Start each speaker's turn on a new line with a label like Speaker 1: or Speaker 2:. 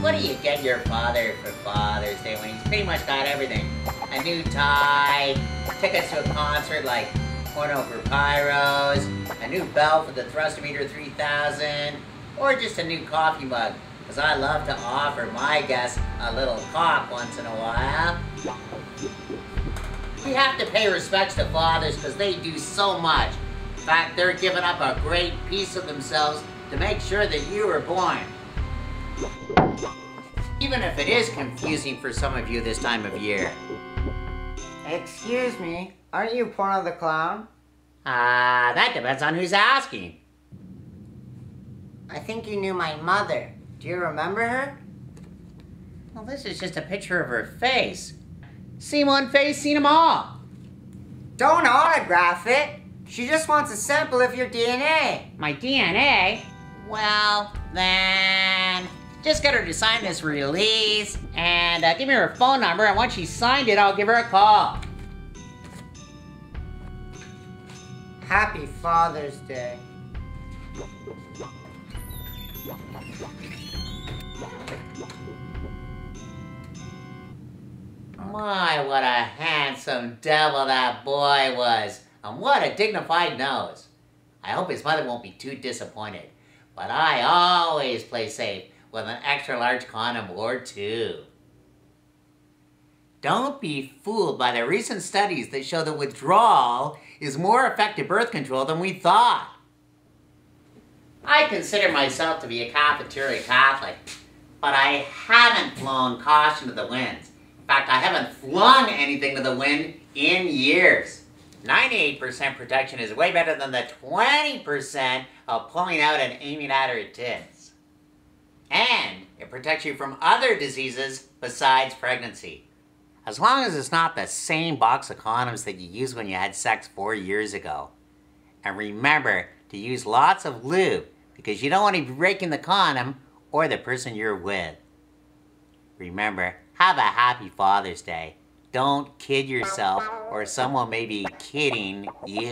Speaker 1: What do you get your father for Father's Day when he's pretty much got everything? A new tie, tickets to a concert like Porno for Pyros, a new belt for the Thrustometer 3000, or just a new coffee mug, because I love to offer my guests a little cock once in a while. Have to pay respects to fathers because they do so much. In fact, they're giving up a great piece of themselves to make sure that you were born. Even if it is confusing for some of you this time of year.
Speaker 2: Excuse me, aren't you Porno the Clown?
Speaker 1: Ah, uh, that depends on who's asking.
Speaker 2: I think you knew my mother. Do you remember her?
Speaker 1: Well, this is just a picture of her face. Seen one face, seen them all.
Speaker 2: Don't autograph it. She just wants a sample of your DNA.
Speaker 1: My DNA? Well, then... Just get her to sign this release and uh, give me her phone number, and once she's signed it, I'll give her a call.
Speaker 2: Happy Father's Day.
Speaker 1: My, what a handsome devil that boy was. And what a dignified nose. I hope his mother won't be too disappointed. But I always play safe with an extra large condom or two. Don't be fooled by the recent studies that show that withdrawal is more effective birth control than we thought. I consider myself to be a cafeteria Catholic, but I haven't blown caution to the winds. In fact, I haven't flung anything to the wind in years. 98% protection is way better than the 20% of pulling out and aiming at her tits. And it protects you from other diseases besides pregnancy. As long as it's not the same box of condoms that you used when you had sex four years ago. And remember to use lots of lube because you don't want to be breaking the condom or the person you're with. Remember, have a happy Father's Day. Don't kid yourself or someone may be kidding you.